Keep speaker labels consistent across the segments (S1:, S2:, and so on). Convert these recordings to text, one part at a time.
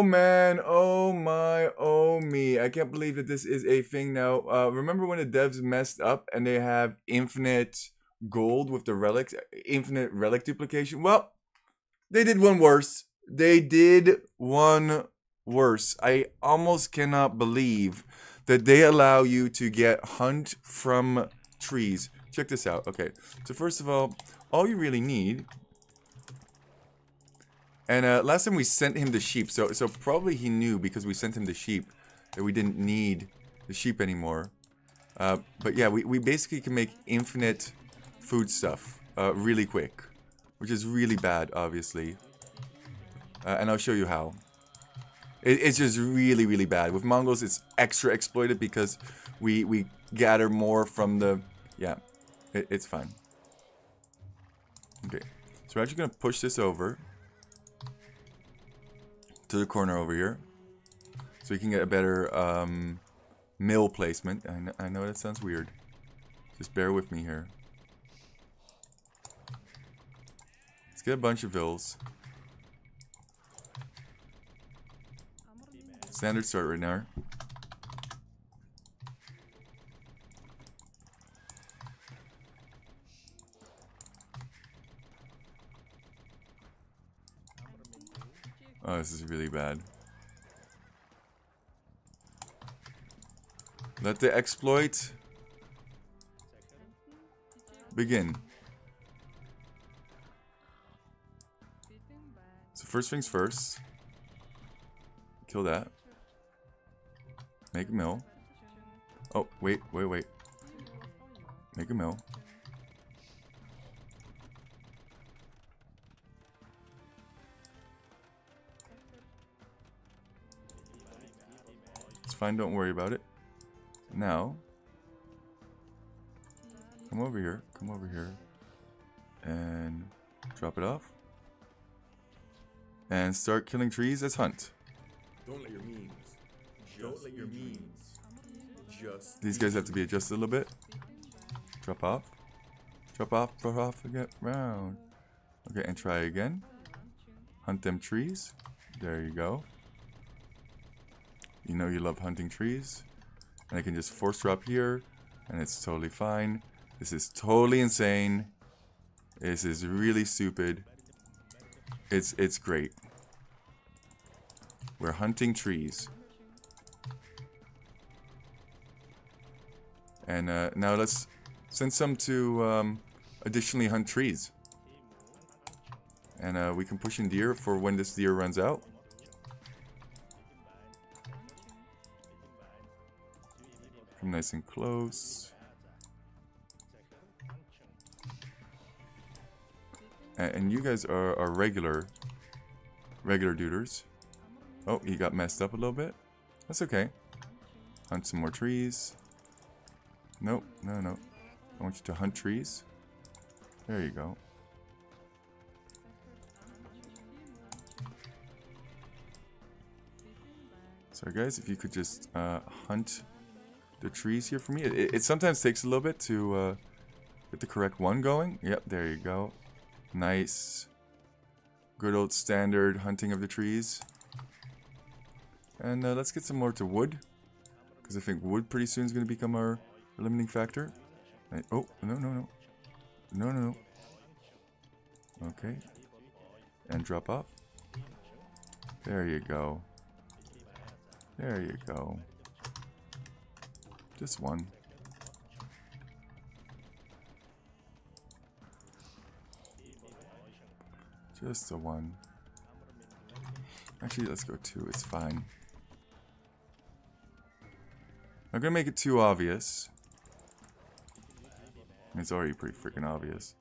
S1: Oh man, oh my, oh me. I can't believe that this is a thing now. Uh, remember when the devs messed up and they have infinite gold with the relics, infinite relic duplication? Well, they did one worse. They did one worse. I almost cannot believe that they allow you to get hunt from trees. Check this out. Okay, so first of all, all you really need and uh, last time we sent him the sheep, so so probably he knew because we sent him the sheep that we didn't need the sheep anymore. Uh, but yeah, we, we basically can make infinite food stuff uh, really quick, which is really bad, obviously. Uh, and I'll show you how. It, it's just really, really bad. With Mongols, it's extra exploited because we we gather more from the... Yeah, it, it's fine. Okay, so we're actually going to push this over to the corner over here. So you can get a better um, mill placement. I know, I know that sounds weird. Just bear with me here. Let's get a bunch of vills. Standard start right now. Oh, this is really bad. Let the exploit begin. So first things first. Kill that. Make a mill. Oh, wait, wait, wait. Make a mill. Fine, don't worry about it. Now, come over here, come over here, and drop it off. And start killing trees as hunt.
S2: Don't let your means. Don't let your means. Just
S1: These guys have to be adjusted a little bit. Drop off. Drop off, drop off, and get round. Okay, and try again. Hunt them trees. There you go. You know you love hunting trees. And I can just force drop here. And it's totally fine. This is totally insane. This is really stupid. It's, it's great. We're hunting trees. And uh, now let's send some to um, additionally hunt trees. And uh, we can push in deer for when this deer runs out. Come nice and close. And, you guys are, are regular, regular duders. Oh, he got messed up a little bit. That's okay. Hunt some more trees. Nope, no, no. I want you to hunt trees. There you go. Sorry guys, if you could just uh, hunt the trees here for me. It, it sometimes takes a little bit to uh, get the correct one going. Yep, there you go. Nice. Good old standard hunting of the trees. And uh, let's get some more to wood. Because I think wood pretty soon is going to become our limiting factor. oh, no, no, no. No, no, no. Okay. And drop off. There you go. There you go. Just one. Just a one. Actually, let's go two. It's fine. I'm gonna make it too obvious. It's already pretty freaking obvious.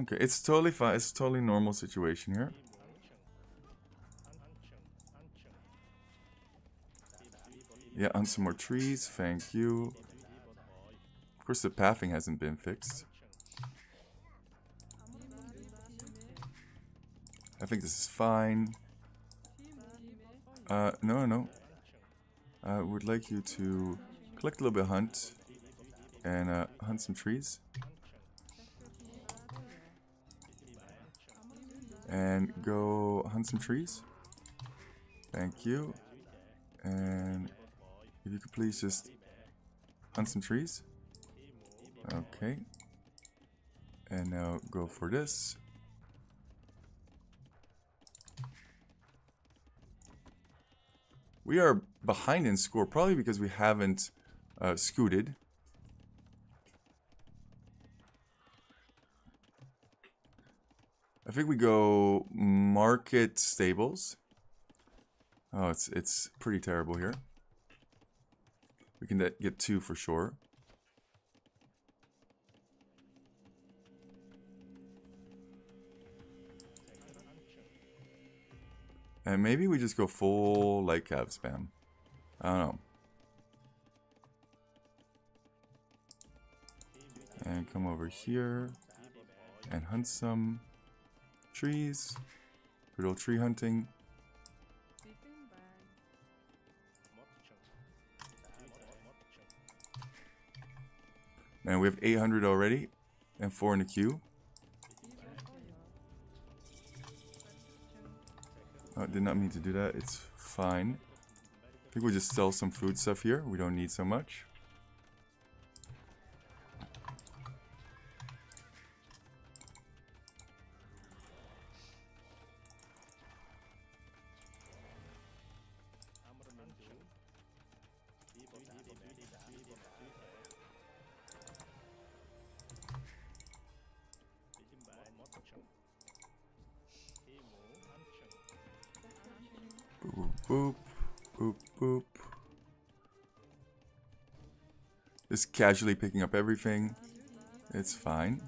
S1: Okay, it's totally fine. It's totally normal situation here. Yeah, on some more trees. Thank you. Of course, the pathing hasn't been fixed. I think this is fine. Uh, no, no. I would like you to collect a little bit of hunt and uh, hunt some trees. And go hunt some trees. Thank you. And if you could please just hunt some trees. Okay. And now go for this. We are behind in score, probably because we haven't uh, scooted. I think we go market stables. Oh, it's it's pretty terrible here. We can get two for sure. And maybe we just go full light cav spam. I don't know. And come over here and hunt some trees. Good tree hunting. And we have 800 already and 4 in the queue. Oh, did not mean to do that. It's fine. I think we'll just sell some food stuff here. We don't need so much. Boop, boop, boop. Just casually picking up everything. It's fine.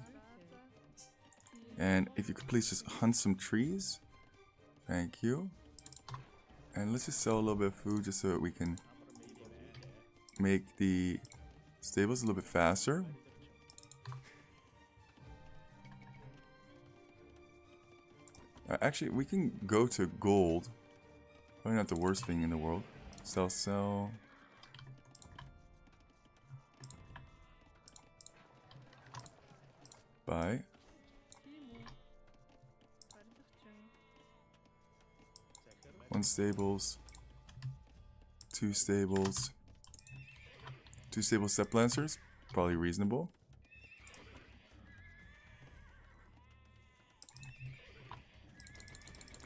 S1: And if you could please just hunt some trees. Thank you. And let's just sell a little bit of food just so that we can make the stables a little bit faster. Uh, actually, we can go to gold. Probably not the worst thing in the world. Sell, sell. Buy. One stables. Two stables. Two stable Steppe Lancers. Probably reasonable.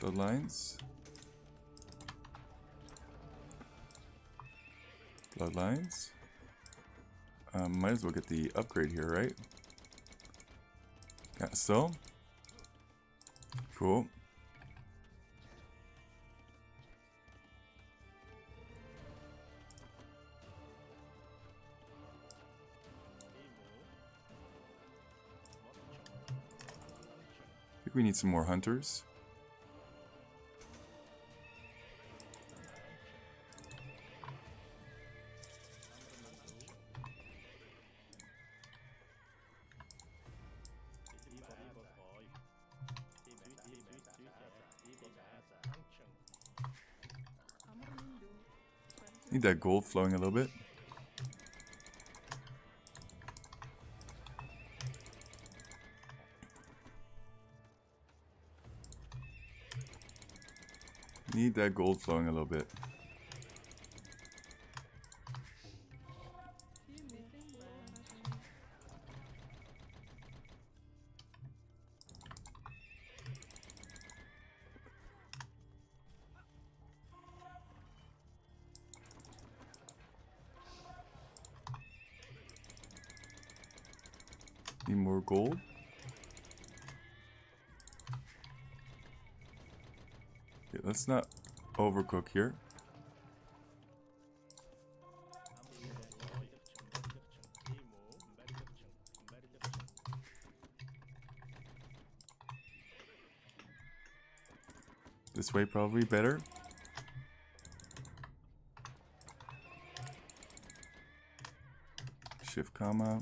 S1: Bloodlines. Bloodlines. Um, might as well get the upgrade here, right? Yeah, so. Cool. Think we need some more hunters. Need that gold flowing a little bit. Need that gold flowing a little bit. More gold. Okay, let's not overcook here. This way probably better. Shift comma.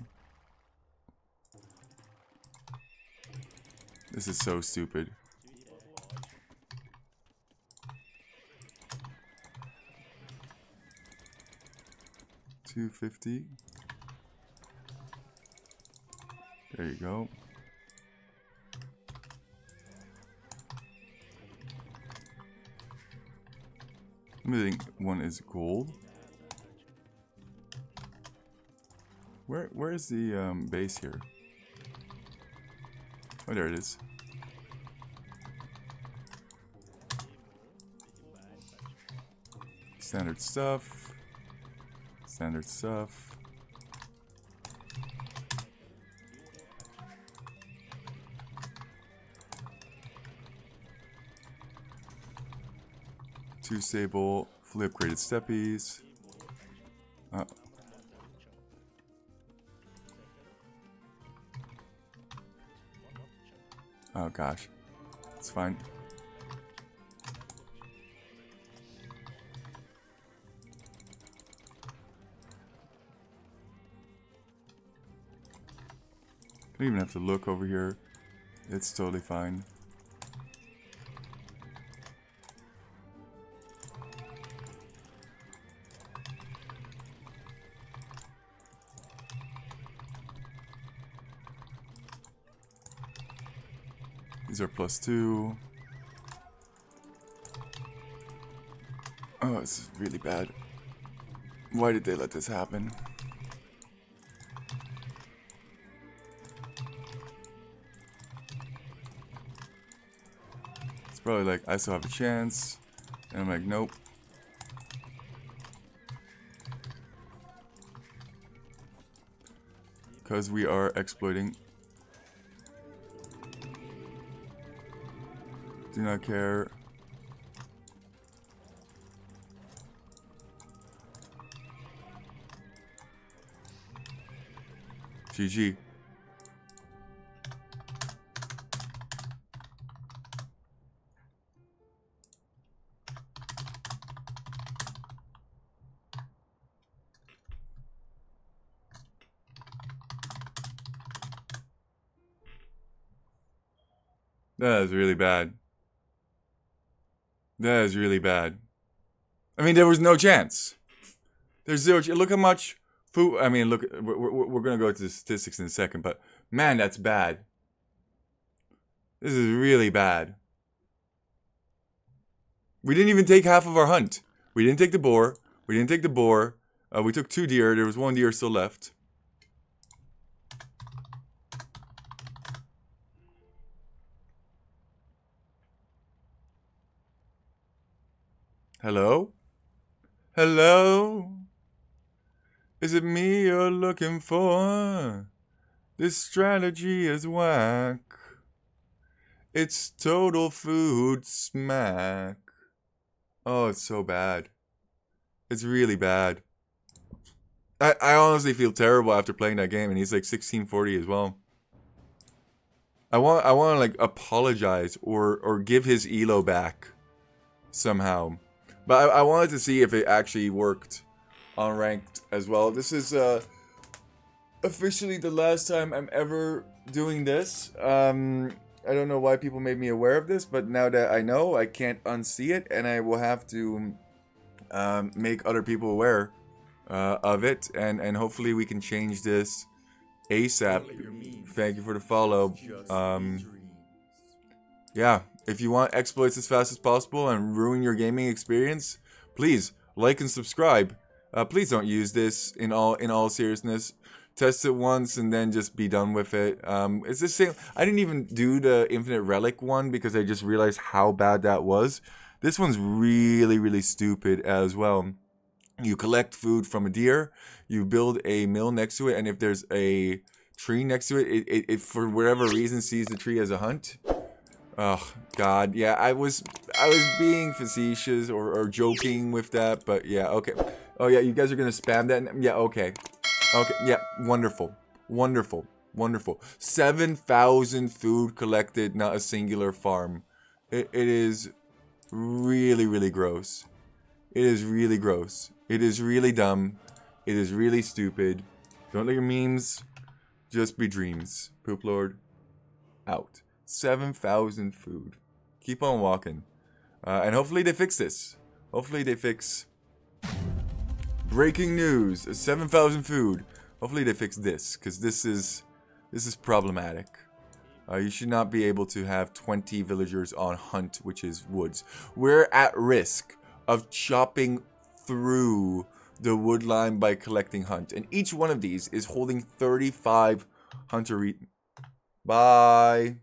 S1: This is so stupid. Two fifty. There you go. I think one is gold. Where where is the um, base here? Oh, there it is. Standard stuff. Standard stuff. Two stable, fully upgraded steppies. Oh gosh, it's fine. Don't even have to look over here. It's totally fine. Plus two. Oh, this is really bad. Why did they let this happen? It's probably like, I still have a chance. And I'm like, nope. Because we are exploiting Do not care. GG. That is really bad. That is really bad. I mean, there was no chance. There's zero. Look how much food. I mean, look. We're, we're, we're gonna go to the statistics in a second, but man, that's bad. This is really bad. We didn't even take half of our hunt. We didn't take the boar. We didn't take the boar. Uh, we took two deer. There was one deer still left. Hello? Hello? Is it me you're looking for? This strategy is whack. It's total food smack. Oh, it's so bad. It's really bad. I, I honestly feel terrible after playing that game, and he's like 1640 as well. I want I want to like apologize or or give his elo back somehow. But I, I, wanted to see if it actually worked on ranked as well. This is uh, officially the last time I'm ever doing this. Um, I don't know why people made me aware of this, but now that I know, I can't unsee it, and I will have to um, make other people aware uh, of it, and and hopefully we can change this ASAP. Thank you for the follow. Um, yeah, if you want exploits as fast as possible and ruin your gaming experience, please like and subscribe. Uh, please don't use this in all in all seriousness. Test it once and then just be done with it. Um, it's the same. I didn't even do the Infinite Relic one because I just realized how bad that was. This one's really, really stupid as well. You collect food from a deer, you build a mill next to it, and if there's a tree next to it, it, it, it for whatever reason sees the tree as a hunt. Oh God, yeah, I was I was being facetious or, or joking with that, but yeah, okay. Oh yeah, you guys are gonna spam that? Yeah, okay, okay, yeah, wonderful, wonderful, wonderful. Seven thousand food collected, not a singular farm. It, it is really, really gross. It is really gross. It is really dumb. It is really stupid. Don't let your memes just be dreams. Poop Lord, out. 7,000 food. Keep on walking. Uh, and hopefully they fix this. Hopefully they fix breaking news: seven thousand food. Hopefully they fix this, because this is this is problematic. Uh, you should not be able to have 20 villagers on hunt, which is woods. We're at risk of chopping through the wood line by collecting hunt. And each one of these is holding 35 hunter. Bye.